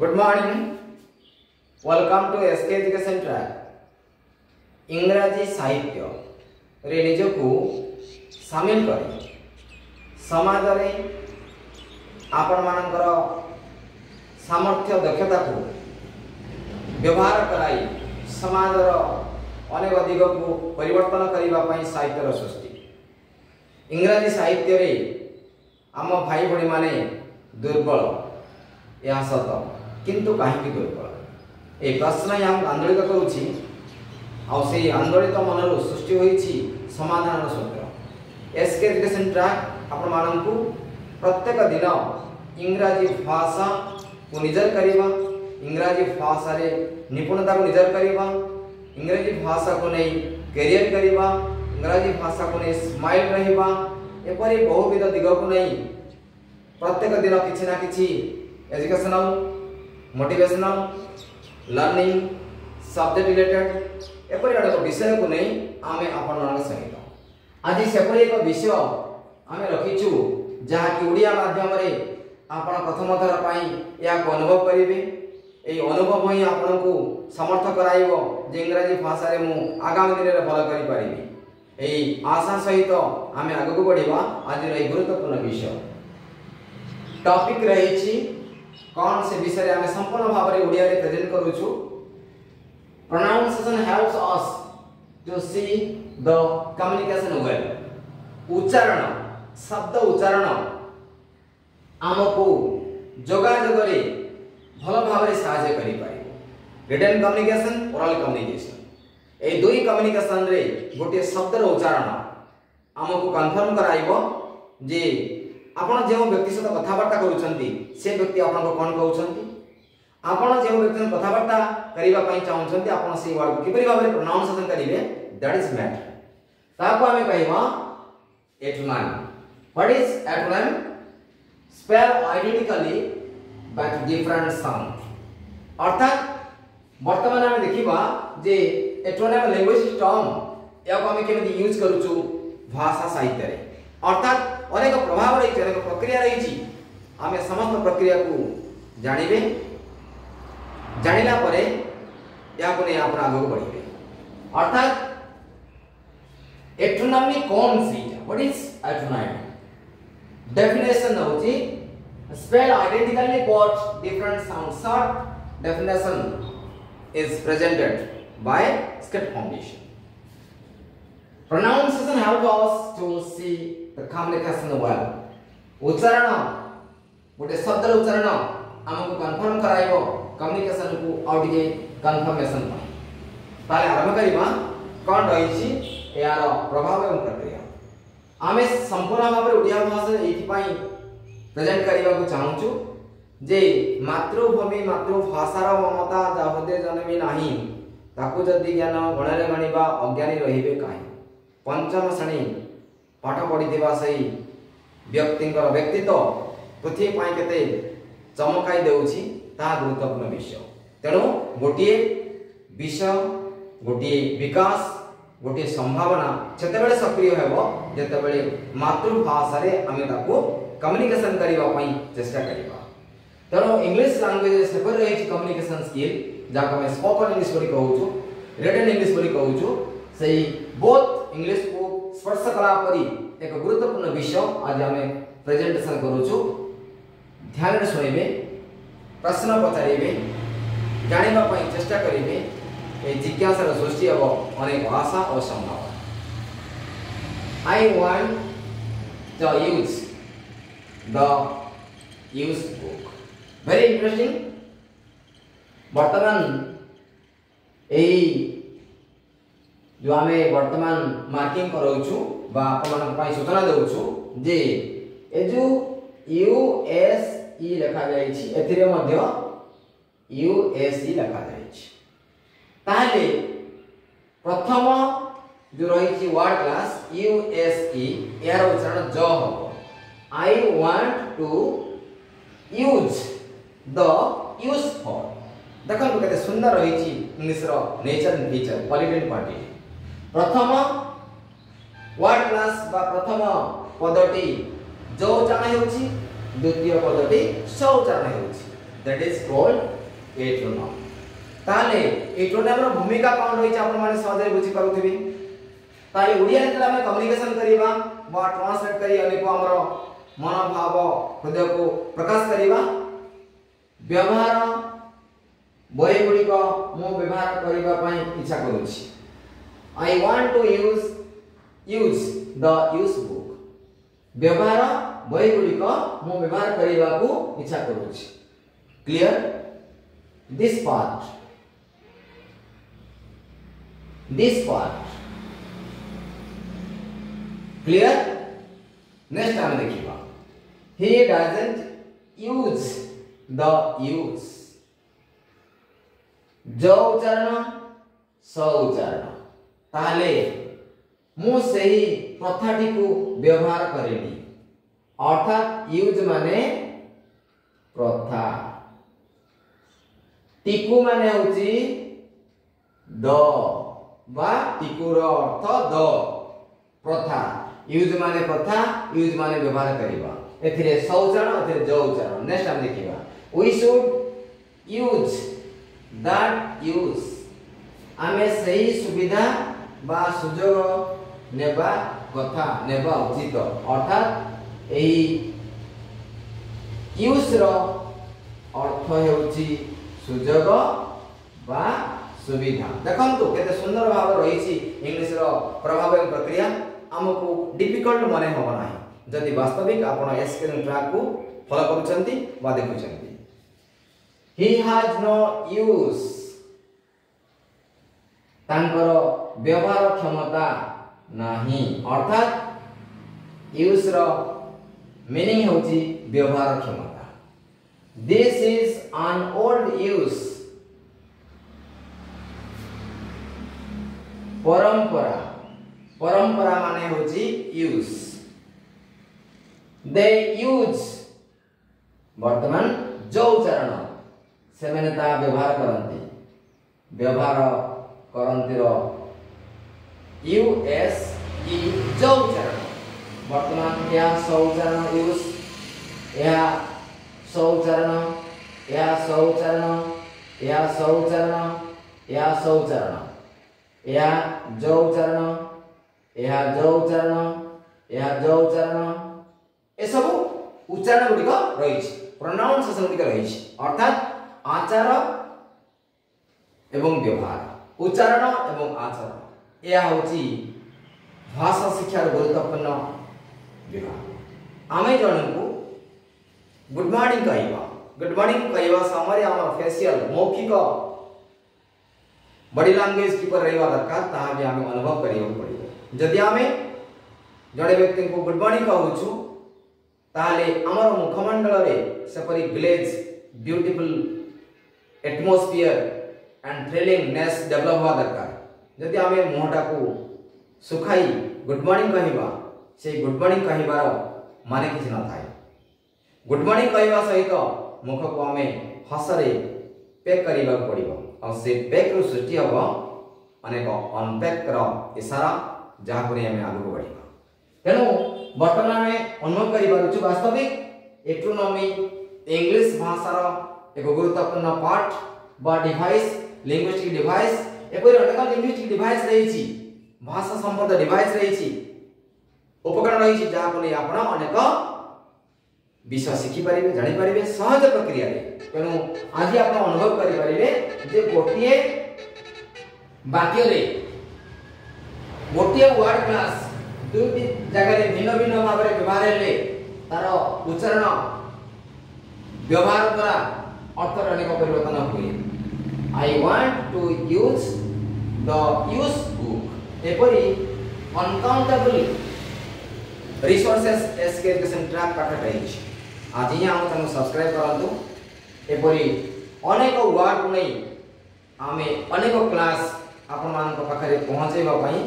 Good morning welcome to S K education track इंग्राजी साहित्य निजक सामिल कर समाज में आपण मान सामर्थ्य दक्षता को व्यवहार कराई समाज अनेक दिग को परिवर्तन करने साहित्यर सृष्टि इंग्राजी साहित्य आम भाई भाई दुर्बल यह सत କିନ୍ତୁ କାହିଁକି ଦୁର୍ବଳ এই প্রশ্নই আমি আন্দোলিত করুছি ଆଉ ସେଇ ଆନ୍ଦୋଳିତ ମନରୁ ସୃଷ୍ଟି ହୋଇଛି ସମାଧାନର ସୂତ୍ର ଏସ୍ କେ ଏଜୁକେସନ୍ ଟ୍ରାକ୍ ଆପଣମାନଙ୍କୁ ପ୍ରତ୍ୟେକ ଦିନ ଇଂରାଜୀ ଭାଷାକୁ ନିଜର କରିବା ଇଂରାଜୀ ଭାଷାରେ ନିପୁଣତାକୁ ନିଜର କରିବା ଇଂରାଜୀ ଭାଷାକୁ ନେଇ କ୍ୟାରିୟର କରିବା ଇଂରାଜୀ ଭାଷାକୁ ନେଇ ସ୍ମାଇଲ୍ ରହିବା ଏପରି ବହୁବିଧ ଦିଗକୁ ନେଇ ପ୍ରତ୍ୟେକ ଦିନ କିଛି ନା କିଛି educational motivational learning subject related एपरि एक विषय को नहीं आम आपण सहित आज सेपरि एक विषय आम रखीचु जहाँकि ओडिया मध्यम ଆପଣ ପ୍ରଥମ ଥର ପାଇଁ ଏହାକୁ ଅନୁଭବ କରିବେ ଏହି ଅନୁଭବ ହିଁ ଆପଣଙ୍କୁ ସମର୍ଥ କରାଇବ ଯେ ଇଂରାଜୀ ଭାଷାରେ ମୁଁ ଆଗାମୀ ଦିନରେ ଭଲ କରିପାରିବି ଏହି ଆଶା ସହିତ ଆମେ ଆଗକୁ ବଢ଼ିବା ଆଜିର ଏହି ଗୁରୁତ୍ୱପୂର୍ଣ୍ଣ ବିଷୟ ଟପିକ୍ ରହିଛି कौन से विषय आम संपूर्ण भाव में ओडिया कम्युनिकेशन वेल उच्चारण शब्द उच्चारण आमको जोगाजोगे भल भाव में साहय कर ओराल कम्युनिकेसन ये दुई कम्युनिकेसन रे गोटे शब्दर उच्चारण आमको कनफर्म कराइब जे आपड़ जो व्यक्ति सहित कथबार्ता करते व्यक्ति आपको कौन कहते आपड़ जो व्यक्ति कथबार्ता करने चाहते आपड़ वर्ड को किपर भाव में प्रोनाउनसेसन करेंगे दैट इज मैट ताकूम कहमान what is atom spell identically but different sound अर्थात बर्तमान आम देखा जे एटम लैंग्वेज टर्म यहाँ के यूज करुचु भाषा साहित्य अर्थात अनेक प्रभाव रही अनेक प्रक्रिया रही आम समस्त प्रक्रिया को जानवे जान या आप आगे बढ़े अर्थात एट्रोनमी कौन सी व्हाट इज एट्रोनमी डेफिनेशन होची spell identically but different sound short definition is presented by script foundation pronunciation help us to see ତ ଖାମ୍ ଲେଖାସନ୍ ୱାନ୍ ଉଚ୍ଚାରଣ ଗୋଟେ ଶବ୍ଦର ଉଚ୍ଚାରଣ ଆମକୁ କନଫର୍ମ କରାଇବ କମ୍ୟୁନିକେସନକୁ ଆଉ ଟିକେ କନଫର୍ମେସନ ପାଇଁ ତାହେଲେ ଆରମ୍ଭ କରିବା କ'ଣ ରହିଛି ଏହାର ପ୍ରଭାବ ଏବଂ ପ୍ରକ୍ରିୟା ଆମେ ସମ୍ପୂର୍ଣ୍ଣ ଭାବରେ ଓଡ଼ିଆ ଭାଷା ଏଇଥିପାଇଁ ପ୍ରେଜେଣ୍ଟ କରିବାକୁ ଚାହୁଁଛୁ ଯେ ମାତୃଭୂମି ମାତୃଭାଷାର ମମତା ଯାହୃଦୟ ଜନ୍ମି ନାହିଁ ତାକୁ ଯଦି ଜ୍ଞାନ ଗଣରେ ଗଣିବା ଅଜ୍ଞାନୀ ରହିବେ କାହିଁ ପଞ୍ଚମ ଶ୍ରେଣୀ पाठ पढ़ी से व्यक्ति व्यक्तित्व पृथ्वी के चमकई देता गुरुत्वपूर्ण विषय तेणु गोटे विषय गोटे विकास गोटे संभावना जत सक्रिय होते बड़े मतृभाषा आम कम्युनिकेशन करने चेस्टा कर तेणु इंग्लीश लांगुएज रही कम्युनिकेशन स्किल जहाँ स्पोकन इंग्लीश कौन रिटर्न इंग्लीश कौन से बोथ इंग्लीश को स्पर्श कला पर एक गुरुत्वपूर्ण विषय आज आम प्रेजेटेसन करुचान शुणी प्रश्न पचारे जानवापी चेषा करें जिज्ञास सृष्टि हम अनेक आशा और संभावना I want the use book very interesting बर्तमान जो आम बर्तमान मार्किंग करूँ आपण सूचना दौचु जे ए जो ୟୁଏସ୍ଇ ଲେଖାଯାଇଛି ଏଥିରେ ମଧ୍ୟ ୟୁଏସ୍ଇ ଲେଖାଯାଇଛି ତାହେଲେ ପ୍ରଥମ ଯେଉଁ ରହିଛି ୱାର୍ଡ କ୍ଲାସ୍ ୟୁଏସ୍ଇ ଏହାର ଉଚ୍ଚାରଣ ଜ ହେବ I want to use the use for ଦେଖନ୍ତୁ କେତେ ସୁନ୍ଦର ରହିଛି ଇଂଲିଶର ନେଚର୍ ଆଣ୍ଡ ଫିଚର୍ ପଲିଟିନ୍ ପାର୍ଟି પ્રથમો વાટલાસ બા પ્રથમો પદ્ધતિ જો ચાલે હોચી દ્વિતીય પદ્ધતિ સવ ચાલે હોચી ધેટ ઇઝ કોલ એટોનોમ તાલે એટોનોમ રો ભૂમિકા કાઉન્ડ હોઈ છે આપણને સહેજે બુજી પામતવી થાય ઓડિયા લેતા અમે કમ્યુનિકેશન કરીબા વો ટ્રાન્સલેટ કરી અને કો આમરો મન કો આવો હૃદય કો પ્રકાશ કરીબા વ્યવહાર બોયગોડી કો હું વિભાજક કરીબા પઈ ઈચ્છા કરું છું I want to use use the use book. ବ୍ୟବହାର ବହି ଗୁଡ଼ିକ ମୁଁ ବ୍ୟବହାର କରିବାକୁ ଇଚ୍ଛା କରୁଛି clear this part this part clear next ଆମେ ଦେଖିବା he doesn't use the use ज उच्चारण स उच्चारण ତାହେଲେ ମୁଁ ସେହି ପ୍ରଥାଟିକୁ ବ୍ୟବହାର କରିବି ଅର୍ଥାତ୍ ୟୁଜ୍ ମାନେ ପ୍ରଥା ଟିକୁ ମାନେ ହେଉଛି ଦ বা টিকুর অর্থ দ প্রথা ইউজ মানে প্রথা ইউজ মানে ব্যবহার করিবা এথিরে স উচ্চারণ এথিরে জ উচ্চারণ নেক্সট আমি দেখিবা we should use that use আমি সেই সুবিধা বা সুযোগ নেবা কথা নেবা উচিত অর্থাৎ এই কিউসর অর্থ হেউচি সুযোগ বা সুবিধা দেখন্তু কেতে সুন্দর ভাবে রয়েছে ইংলিশর প্রভাব এবং প্রক্রিয়া ଆମକୁ ଡିଫିକଲ୍ଟ ମନେ ହେବ ନାହିଁ ଯଦି ବାସ୍ତବିକ ଆପଣ ଏସ୍କ୍ରିନ୍ ଟ୍ରାକ୍କୁ ফলো করছেন বা ଦେଖୁଛନ୍ତି হি ହାଜ୍ নো ইউজ व्यवहार क्षमता नहीं अर्थात यूज मीनिंग हूँ व्यवहार क्षमता this is an old use परंपरा परंपरा माने यूज दे यूज बर्तमान जो उच्चारण से व्यवहार करती व्यवहार କରନ୍ତିର ୟୁ ଏସ୍ ଇ ଜ ଉଚ୍ଚାରଣ ବର୍ତ୍ତମାନ ଏହା ସ ଉଚ୍ଚାରଣ ୟୁସ୍ ଏହା ସ ଉଚ୍ଚାରଣ ଏହା ସ ଉଚ୍ଚାରଣ ଏହା ସ ଉଚ୍ଚାରଣ ଏହା ସ ଉଚ୍ଚାରଣ ଏହା ଜ ଉଚ୍ଚାରଣ ଏହା ଜ ଉଚ୍ଚାରଣ ଏହା ଜ ଉଚ୍ଚାରଣ ଏସବୁ ଉଚ୍ଚାରଣ ଗୁଡ଼ିକ ରହିଛି ପ୍ରନାଉନ୍ସେସନ୍ ଗୁଡ଼ିକ ରହିଛି ଅର୍ଥାତ୍ ଆଚାର ଏବଂ ବ୍ୟବହାର उच्चारण एवं आचरण यह हूँ भाषा शिक्षार गुरुत्वपूर्ण विभाग आम जन को गुड मर्णिंग कह गुड मर्णिंग कह समय फेसियल मौखिक बॉडी लांगुएज किप ररकार अनुभव करवाक पड़े जदि आम जड़े व्यक्ति को गुड मर्णिंग कहूँ ताल आम मुखमंडल सेपरी glaze beautiful atmosphere and thrillingness develop हवा दरकार जदि आम मुहटा को सुखाई गुड मॉर्निंग कहवा से गुड मॉर्निंग कहबार मान कि न था गुड मॉर्निंग कहवा सहित मुख को आम हसरे पैक करने पड़ो आ पैक्रु सृष्टि हम अनेक अनपैक्र इशारा जहाँ को आम आगे बढ़ा तेणु बर्तमान आम अनुभव करूँ वास्तविक इंग्लीश भाषार एक गुरुत्वपूर्ण पार्ट बा डिभाइस ଲିଙ୍ଗୁଇଷ୍ଟିକ ଡିଭାଇସ୍ ଏପରି ଅନେକ ଲିଙ୍ଗୁଇଷ୍ଟିକ ଡିଭାଇସ୍ ରହିଛି ଭାଷା ସମ୍ବନ୍ଧ ଡିଭାଇସ୍ ରହିଛି ଉପକରଣ ରହିଛି ଯାହାକୁ ନେଇ ଆପଣ ଅନେକ ବିଷୟ ଶିଖିପାରିବେ ଜାଣିପାରିବେ ସହଜ ପ୍ରକ୍ରିୟାରେ ତେଣୁ ଆଜି ଆପଣ ଅନୁଭବ କରିପାରିବେ ଯେ ଗୋଟିଏ ବାକ୍ୟରେ ଗୋଟିଏ ୱାର୍ଡ଼ କ୍ଲାସ୍ ଦୁଇଟି ଜାଗାରେ ଭିନ୍ନ ଭିନ୍ନ ଭାବରେ ବ୍ୟବହାର ହେଲେ ତାର ଉଚ୍ଚାରଣ ବ୍ୟବହାର ଦ୍ୱାରା ଅର୍ଥର ଅନେକ ପରିବର୍ତ୍ତନ ହୁଏ I want to use the use book ଏପରି uncountable resources S K education track ପାଖରେ ରହିଛି ଆଜି ହିଁ ଆମେ ତାଙ୍କୁ ସବସ୍କ୍ରାଇବ୍ କରନ୍ତୁ ଏପରି ଅନେକ ୱାର୍ଡ଼କୁ ନେଇ ଆମେ ଅନେକ କ୍ଲାସ୍ ଆପଣମାନଙ୍କ ପାଖରେ ପହଞ୍ଚାଇବା ପାଇଁ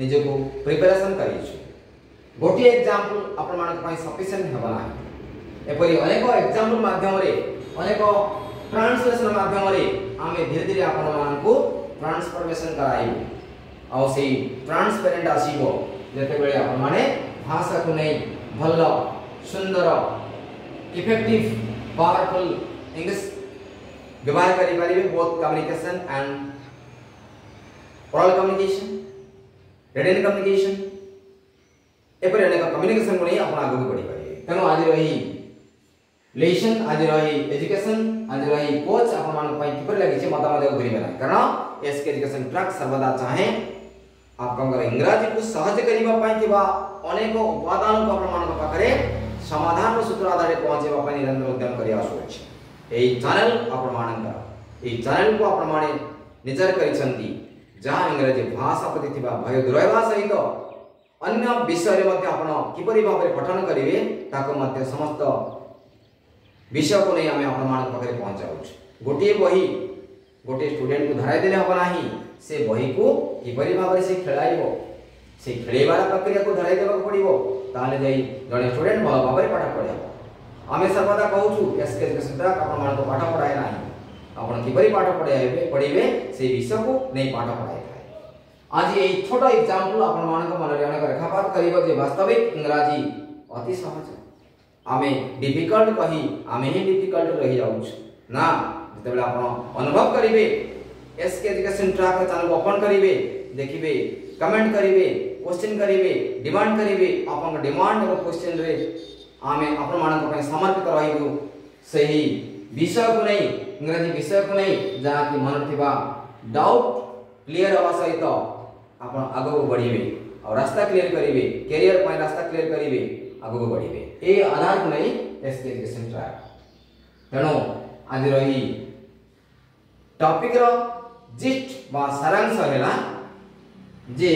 ନିଜକୁ ପ୍ରିପାରେସନ୍ କରିଛୁ ଗୋଟିଏ ଏକ୍ଜାମ୍ପଲ୍ ଆପଣମାନଙ୍କ ପାଇଁ ସଫିସିଏଣ୍ଟ ହେବ ନାହିଁ ଏପରି ଅନେକ ଏକ୍ଜାମ୍ପଲ୍ ମାଧ୍ୟମରେ ଅନେକ ଟ୍ରାନ୍ସଲେସନ୍ ମାଧ୍ୟମରେ आम धीरे धीरे आप ट्रांसफर्मेसन करेंट आसो जिते बारे भाषा को नहीं भल सुंदर इफेक्टिव पावरफुल इंग्लीश व्यवहार करें बोथ कम्युनिकेशन एंड कम्युनिकेशन रेडियन कम्युनिकेशन एपर अनेक कम्युनिकेशन को नहीं आप आगे बढ़ी पारे तेना आज यही लेसन आज रही एजुकेशन आज रही कोच आप लगे मतामत कारण एसके एजुकेशन ट्रक सर्वदा चाहे आपको इंग्राजी को सहज करनेक उपादान को आप समाधान सूत्र आधार पहुँचे निरंतर उद्यम कर चेल आपर चेल को आपचार कर जहाँ इंग्राजी भाषा प्रति भय दूर सहित अन्य विषय किपर भाव पठन करेंगे समस्त विषय को नहीं आम आपण पाखे पहुँचाऊ गोटे बही गोटे स्टूडेंट को धराई देने हम ना से बही को किपर भाव से खेल से खेल प्रक्रिया को धराई देवा पड़ो ताल जड़े स्टूडेंट भल भाव पाठ पढ़े आम सर्वदा कहूँ एस के एजुकेशन पाठ पढ़ाए ना आपड़ किपर पढ़े पढ़े से विषय को नहीं पाठ पढ़ाई था आज ये छोट एक्जामपल आप मन में अनेक रेखापात कर इंग्राजी अति सहज है ଆମେ ଡିଫିକଲ୍ଟ କହି ଆମେ ହିଁ ଡିଫିକଲ୍ଟ ରହିଯାଉଛୁ ନା ଯେତେବେଳେ ଆପଣ ଅନୁଭବ କରିବେ ଏସ୍କେ ଏଜୁକେସନ୍ ଟ୍ରାକ୍ର ଚ୍ୟାନେଲ୍କୁ ଓପନ୍ କରିବେ ଦେଖିବେ କମେଣ୍ଟ କରିବେ କୋଶ୍ଚିନ୍ କରିବେ ଡିମାଣ୍ଡ କରିବେ ଆପଣଙ୍କ ଡିମାଣ୍ଡ ଏବଂ କୋଶ୍ଚିନ୍ରେ ଆମେ ଆପଣମାନଙ୍କ ପାଇଁ ସମର୍ପିତ ରହିବୁ ସେହି ବିଷୟକୁ ନେଇ ଇଂରାଜୀ ବିଷୟକୁ ନେଇ ଯାହାକି ମନରେ ଥିବା ଡାଉଟ୍ କ୍ଲିଅର ହେବା ସହିତ ଆପଣ ଆଗକୁ ବଢ଼ିବେ ଆଉ ରାସ୍ତା କ୍ଲିଅର କରିବେ କ୍ୟାରିୟର ପାଇଁ ରାସ୍ତା କ୍ଲିଅର କରିବେ ଆଗକୁ ବଢ଼ିବେ એ ಅನಾರ್ಕನೈ ಎಸ್ಕೇಜೇಷನ್ ಟ್ರ್ಯಾಪ್ ତେଣୁ ଆଜିର ଏହି ଟପିକର ଜିଷ୍ଟ ବା ସାରାଂଶ ହେଲା ଯେ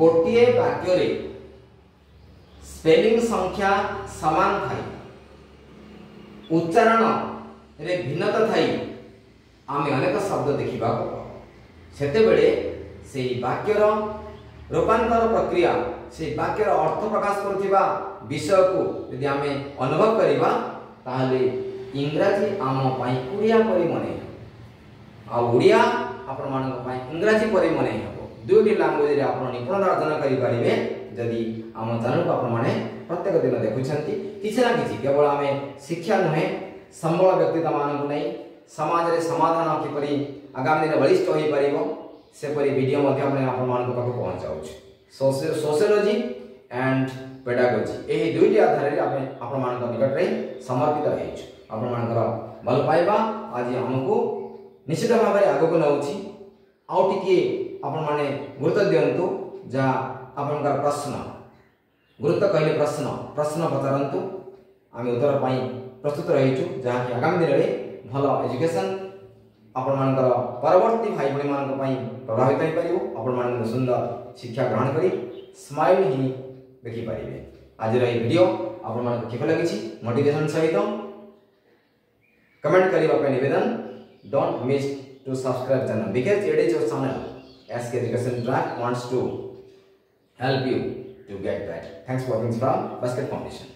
ଗୋଟିଏ ବାକ୍ୟରେ ସ୍ପେଲିଂ ସଂଖ୍ୟା ସମାନ ଥାଏ ଉଚ୍ଚାରଣରେ ଭିନ୍ନତା ଥାଇ ଆମେ ଅନେକ ଶବ୍ଦ ଦେଖିବାକୁ ସେତେବେଳେ ସେହି ବାକ୍ୟର ରୂପାନ୍ତର ପ୍ରକ୍ରିୟା से वाक्यर अर्थ प्रकाश करुवा विषय को यदि आम अनुभव करवा इंग्राजी आम ओडिया पर मन आड़िया आपण मैं इंग्राजी पर मन दुईटी लांगुएज निपुण अर्जन करेंगे जदि आम चैनल को आपने प्रत्येक दिन देखुं किसी ना कि केवल आम शिक्षा नुहे संबल व्यक्तिता मानक नहीं समाज में समाधान किपर आगामी दिन बलिष्ठ हो पार सेपरी भिड आपको पहुँचाऊँ সোসিওলোজি ଆଣ୍ଡ ପେଡାଗୋଜି ଏହି ଦୁଇଟି ଆଧାରରେ ଆମେ ଆପଣମାନଙ୍କ ନିକଟରେ ସମର୍ପିତ ହେଇଛୁ ଆପଣମାନଙ୍କର ଭଲ ପାଇବା ଆଜି ଆମକୁ ନିଶ୍ଚିତ ଭାବରେ ଆଗକୁ ନେଉଛି ଆଉ ଟିକିଏ ଆପଣମାନେ ଗୁରୁତ୍ୱ ଦିଅନ୍ତୁ ଯାହା ଆପଣଙ୍କର ପ୍ରଶ୍ନ ଗୁରୁତ୍ୱ କହିଲେ ପ୍ରଶ୍ନ ପ୍ରଶ୍ନ ପଚାରନ୍ତୁ ଆମେ ଉତ୍ତର ପାଇଁ ପ୍ରସ୍ତୁତ ରହିଛୁ ଯାହାକି ଆଗାମୀ ଦିନରେ ଭଲ ଏଜୁକେସନ୍ आपर परवर्त भाई भाई प्रभावित हो पार आपर सुंदर शिक्षा ग्रहण कर स्माइल ही देखिपर आज भिडियो आपण लगी मोटेसन सहित कमेंट करने नवेदन don't miss to subscribe channel because it is channel S K education track wants to help you to get that thanks for watching from basket foundation